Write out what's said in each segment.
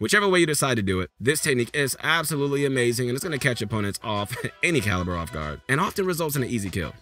Whichever way you decide to do it, this technique is absolutely amazing and it's going to catch opponents off any caliber off guard and often results in an easy kill.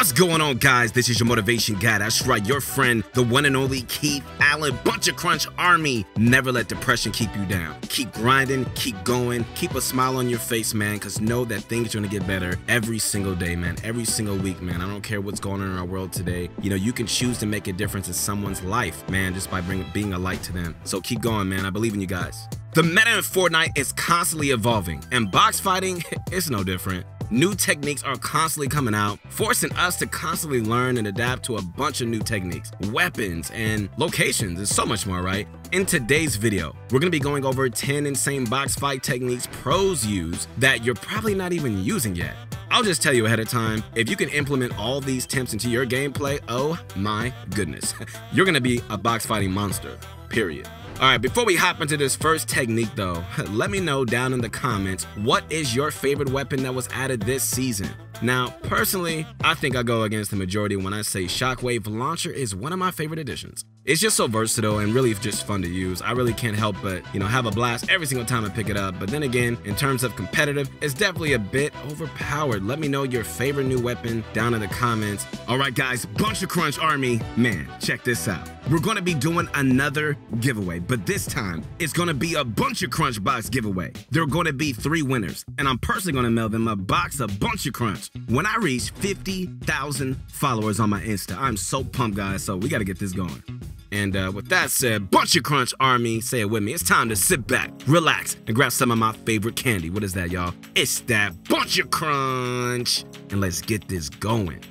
What's going on, guys? This is your motivation guy. That's right, your friend, the one and only Keith Allen, Bunch of Crunch Army. Never let depression keep you down. Keep grinding, keep going, keep a smile on your face, man, because know that things are going to get better every single day, man, every single week, man. I don't care what's going on in our world today. You know, you can choose to make a difference in someone's life, man, just by bring, being a light to them. So keep going, man. I believe in you guys. The meta in Fortnite is constantly evolving, and box fighting is no different. New techniques are constantly coming out, forcing us to constantly learn and adapt to a bunch of new techniques, weapons, and locations, and so much more, right? In today's video, we're gonna be going over 10 insane box fight techniques pros use that you're probably not even using yet. I'll just tell you ahead of time, if you can implement all these tips into your gameplay, oh my goodness, you're gonna be a box fighting monster, period. All right, before we hop into this first technique though, let me know down in the comments what is your favorite weapon that was added this season. Now, personally, I think I go against the majority when I say Shockwave Launcher is one of my favorite additions. It's just so versatile and really just fun to use. I really can't help but, you know, have a blast every single time I pick it up. But then again, in terms of competitive, it's definitely a bit overpowered. Let me know your favorite new weapon down in the comments. All right, guys, Bunch of Crunch Army, man, check this out. We're gonna be doing another giveaway, but this time it's gonna be a Bunch of Crunch box giveaway. There are gonna be three winners, and I'm personally gonna mail them a box of Bunch of Crunch when I reach 50,000 followers on my Insta. I'm so pumped, guys, so we gotta get this going. And uh, with that said, Bunch of Crunch Army, say it with me. It's time to sit back, relax, and grab some of my favorite candy. What is that, y'all? It's that Bunch of Crunch. And let's get this going.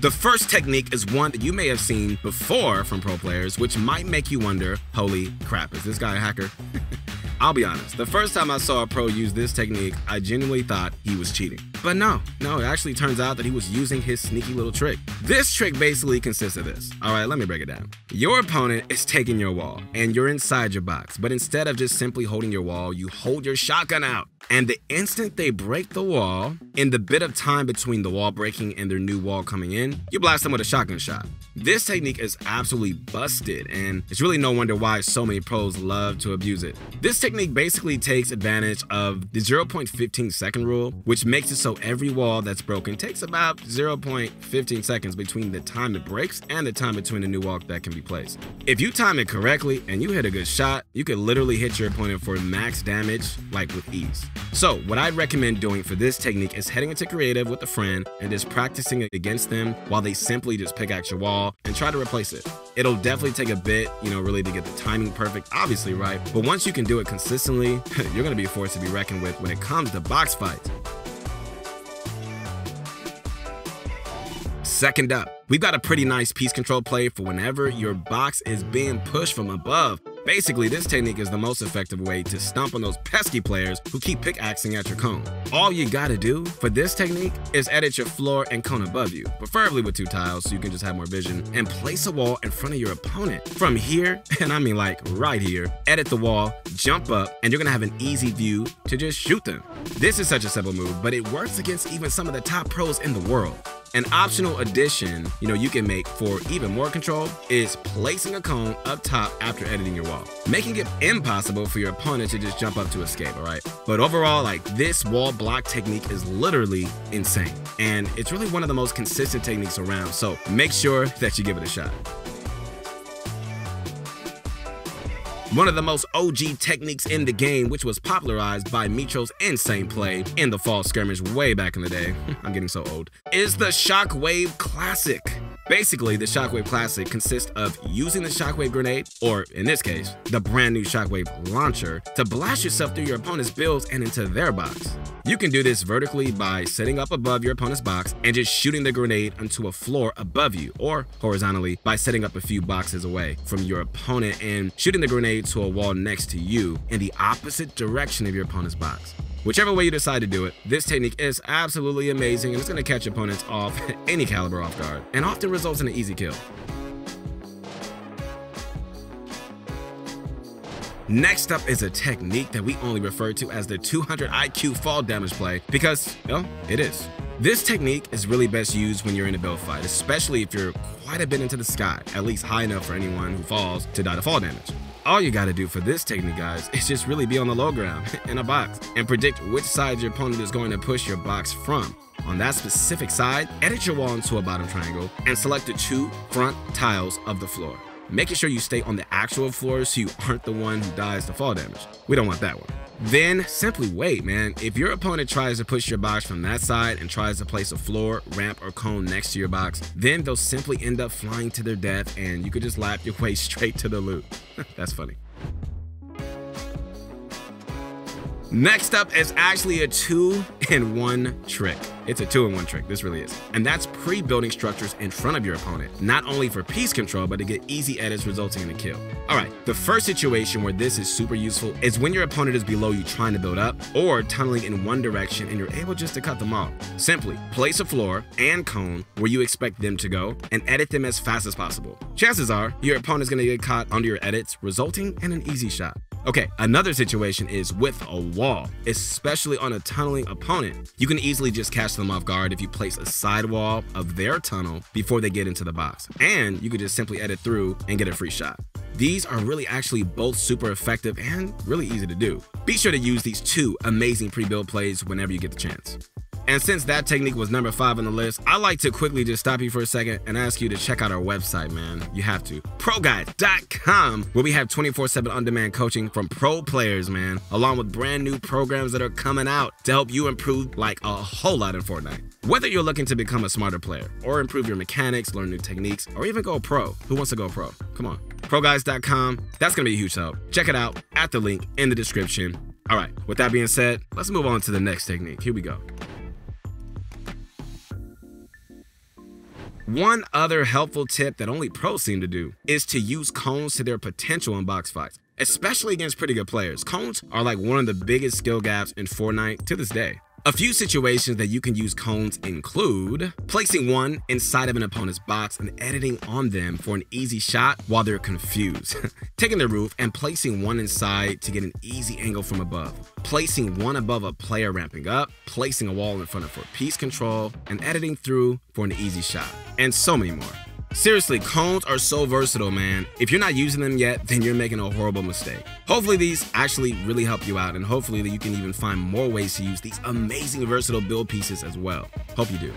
The first technique is one that you may have seen before from pro players, which might make you wonder, holy crap, is this guy a hacker? I'll be honest, the first time I saw a pro use this technique, I genuinely thought he was cheating. But no, no, it actually turns out that he was using his sneaky little trick. This trick basically consists of this. All right, let me break it down. Your opponent is taking your wall, and you're inside your box, but instead of just simply holding your wall, you hold your shotgun out. And the instant they break the wall, in the bit of time between the wall breaking and their new wall coming in, you blast them with a shotgun shot. This technique is absolutely busted, and it's really no wonder why so many pros love to abuse it. This technique basically takes advantage of the 0.15 second rule, which makes it so every wall that's broken takes about 0.15 seconds between the time it breaks and the time between a new wall that can be placed. If you time it correctly and you hit a good shot, you can literally hit your opponent for max damage like with ease. So what I'd recommend doing for this technique is heading into creative with a friend and just practicing it against them while they simply just pickaxe your wall and try to replace it. It'll definitely take a bit, you know, really to get the timing perfect, obviously, right? But once you can do it consistently, you're gonna be a force to be reckoned with when it comes to box fights. Second up, we've got a pretty nice piece control play for whenever your box is being pushed from above. Basically, this technique is the most effective way to stomp on those pesky players who keep pickaxing at your cone. All you gotta do for this technique is edit your floor and cone above you, preferably with two tiles so you can just have more vision, and place a wall in front of your opponent. From here, and I mean like right here, edit the wall, jump up, and you're gonna have an easy view to just shoot them. This is such a simple move, but it works against even some of the top pros in the world. An optional addition, you know, you can make for even more control is placing a cone up top after editing your wall, making it impossible for your opponent to just jump up to escape, all right? But overall, like this wall block technique is literally insane. And it's really one of the most consistent techniques around, so make sure that you give it a shot. One of the most OG techniques in the game, which was popularized by Metro's insane play in the fall skirmish way back in the day, I'm getting so old, is the Shockwave Classic. Basically, the Shockwave Classic consists of using the Shockwave Grenade, or in this case, the brand new Shockwave Launcher, to blast yourself through your opponent's builds and into their box. You can do this vertically by sitting up above your opponent's box and just shooting the grenade onto a floor above you, or horizontally by setting up a few boxes away from your opponent and shooting the grenade to a wall next to you in the opposite direction of your opponent's box. Whichever way you decide to do it, this technique is absolutely amazing and it's going to catch opponents off any caliber off guard and often results in an easy kill. Next up is a technique that we only refer to as the 200 IQ fall damage play because, well, it is. This technique is really best used when you're in a build fight, especially if you're quite a bit into the sky, at least high enough for anyone who falls to die to fall damage. All you gotta do for this technique, guys, is just really be on the low ground in a box and predict which side your opponent is going to push your box from. On that specific side, edit your wall into a bottom triangle and select the two front tiles of the floor. Making sure you stay on the actual floor so you aren't the one who dies to fall damage. We don't want that one. Then simply wait, man. If your opponent tries to push your box from that side and tries to place a floor, ramp, or cone next to your box, then they'll simply end up flying to their death and you could just lap your way straight to the loot. That's funny. Next up is actually a two in one trick. It's a two in one trick, this really is. And that's pre-building structures in front of your opponent, not only for piece control, but to get easy edits resulting in a kill. All right, the first situation where this is super useful is when your opponent is below you trying to build up or tunneling in one direction and you're able just to cut them off. Simply place a floor and cone where you expect them to go and edit them as fast as possible. Chances are your opponent's gonna get caught under your edits, resulting in an easy shot. Okay, another situation is with a wall, especially on a tunneling opponent. You can easily just catch them off guard if you place a sidewall of their tunnel before they get into the box. And you could just simply edit through and get a free shot. These are really actually both super effective and really easy to do. Be sure to use these two amazing pre-build plays whenever you get the chance. And since that technique was number five on the list, I like to quickly just stop you for a second and ask you to check out our website, man. You have to. ProGuides.com, where we have 24 7 on demand coaching from pro players, man, along with brand new programs that are coming out to help you improve like a whole lot in Fortnite. Whether you're looking to become a smarter player, or improve your mechanics, learn new techniques, or even go pro, who wants to go pro? Come on. ProGuides.com, that's gonna be a huge help. Check it out at the link in the description. All right, with that being said, let's move on to the next technique. Here we go. One other helpful tip that only pros seem to do is to use cones to their potential in box fights, especially against pretty good players. Cones are like one of the biggest skill gaps in Fortnite to this day. A few situations that you can use cones include placing one inside of an opponent's box and editing on them for an easy shot while they're confused, taking the roof and placing one inside to get an easy angle from above, placing one above a player ramping up, placing a wall in front of for piece control, and editing through for an easy shot, and so many more. Seriously, cones are so versatile, man. If you're not using them yet, then you're making a horrible mistake. Hopefully these actually really help you out and hopefully that you can even find more ways to use these amazing versatile build pieces as well. Hope you do.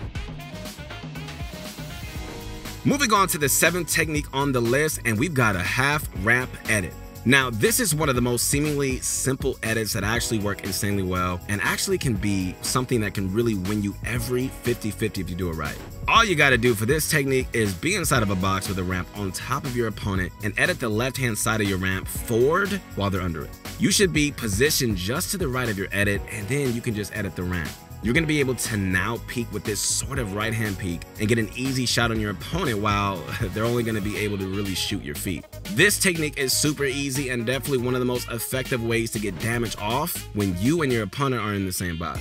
Moving on to the seventh technique on the list, and we've got a half ramp edit. Now, this is one of the most seemingly simple edits that actually work insanely well and actually can be something that can really win you every 50 50 if you do it right. All you gotta do for this technique is be inside of a box with a ramp on top of your opponent and edit the left hand side of your ramp forward while they're under it. You should be positioned just to the right of your edit and then you can just edit the ramp. You're going to be able to now peek with this sort of right hand peek and get an easy shot on your opponent while they're only going to be able to really shoot your feet. This technique is super easy and definitely one of the most effective ways to get damage off when you and your opponent are in the same box.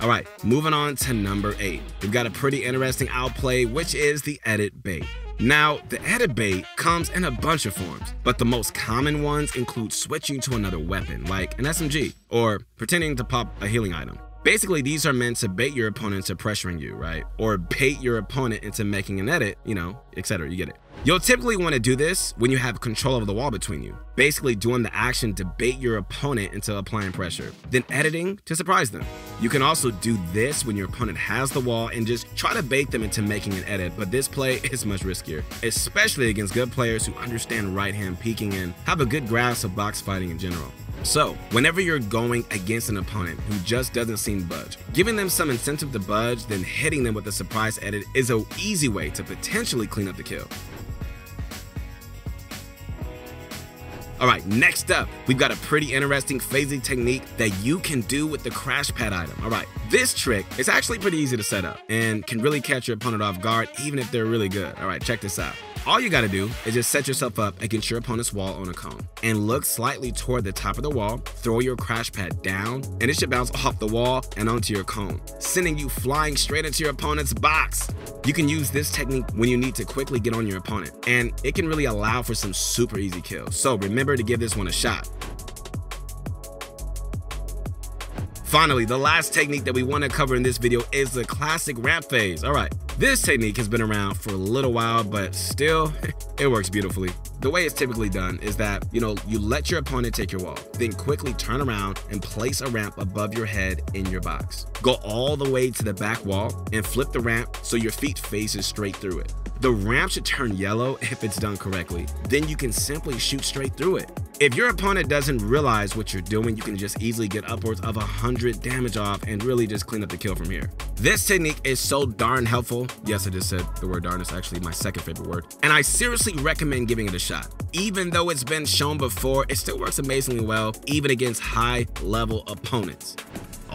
All right, moving on to number eight. We've got a pretty interesting outplay, which is the edit bait. Now, the edit bait comes in a bunch of forms, but the most common ones include switching to another weapon, like an SMG, or pretending to pop a healing item. Basically, these are meant to bait your opponent into pressuring you, right? Or bait your opponent into making an edit, you know, etc. You get it. You'll typically want to do this when you have control of the wall between you, basically doing the action to bait your opponent into applying pressure, then editing to surprise them. You can also do this when your opponent has the wall and just try to bait them into making an edit, but this play is much riskier, especially against good players who understand right hand peeking and have a good grasp of box fighting in general. So, whenever you're going against an opponent who just doesn't seem to budge, giving them some incentive to budge, then hitting them with a surprise edit is an easy way to potentially clean up the kill. All right, next up, we've got a pretty interesting phasing technique that you can do with the crash pad item. All right, this trick is actually pretty easy to set up and can really catch your opponent off guard even if they're really good. All right, check this out. All you gotta do is just set yourself up against your opponent's wall on a cone and look slightly toward the top of the wall, throw your crash pad down, and it should bounce off the wall and onto your cone, sending you flying straight into your opponent's box. You can use this technique when you need to quickly get on your opponent, and it can really allow for some super easy kills. So remember to give this one a shot. finally, the last technique that we want to cover in this video is the classic ramp phase. All right, this technique has been around for a little while, but still, it works beautifully. The way it's typically done is that, you know, you let your opponent take your wall, then quickly turn around and place a ramp above your head in your box. Go all the way to the back wall and flip the ramp so your feet faces straight through it. The ramp should turn yellow if it's done correctly. Then you can simply shoot straight through it. If your opponent doesn't realize what you're doing, you can just easily get upwards of 100 damage off and really just clean up the kill from here. This technique is so darn helpful. Yes, I just said the word darn is actually my second favorite word. And I seriously recommend giving it a shot. Even though it's been shown before, it still works amazingly well, even against high level opponents.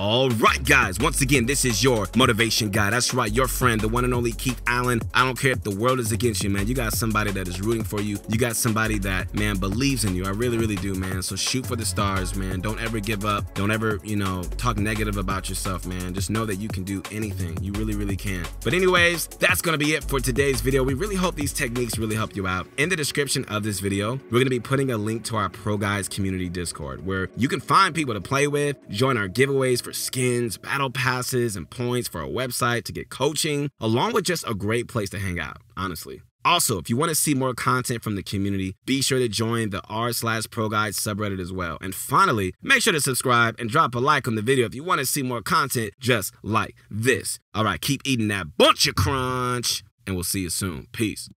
All right, guys, once again, this is your motivation guy. That's right, your friend, the one and only Keith Allen. I don't care if the world is against you, man. You got somebody that is rooting for you. You got somebody that, man, believes in you. I really, really do, man. So shoot for the stars, man. Don't ever give up. Don't ever, you know, talk negative about yourself, man. Just know that you can do anything. You really, really can. But anyways, that's going to be it for today's video. We really hope these techniques really help you out. In the description of this video, we're going to be putting a link to our ProGuides community Discord where you can find people to play with, join our giveaways for skins, battle passes, and points for our website to get coaching, along with just a great place to hang out, honestly. Also, if you want to see more content from the community, be sure to join the r slash ProGuides subreddit as well. And finally, make sure to subscribe and drop a like on the video if you want to see more content just like this. All right, keep eating that bunch of crunch, and we'll see you soon. Peace.